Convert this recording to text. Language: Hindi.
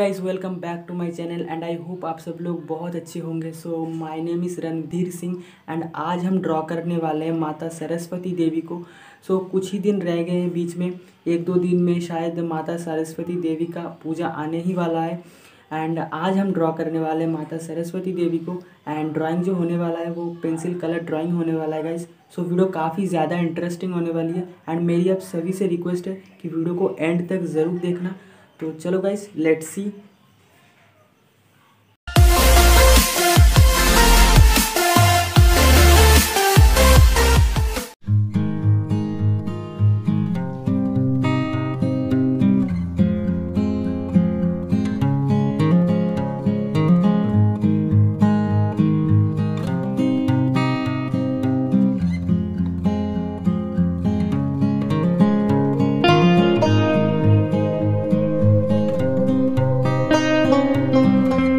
Guys welcome back to my channel and I hope आप सब लोग बहुत अच्छे होंगे। So my name is Randhir Singh and आज हम ड्रॉ करने वाले हैं माता सरस्वती देवी को। सो so, कुछ ही दिन रह गए हैं बीच में। एक दो दिन में शायद माता सरस्वती देवी का पूजा आने ही वाला है। एंड आज हम ड्रॉ करने वाले हैं माता सरस्वती देवी को। एंड ड्राइंग जो होने वाला है वो पेंसिल कलर ड्राइंग होने वाला है गाइज़ सो so, वीडियो काफ़ी ज़्यादा इंटरेस्टिंग होने वाली है। एंड मेरी आप सभी से रिक्वेस्ट है कि वीडियो को एंड तक ज़रूर देखना। तो चलो guys let's see Música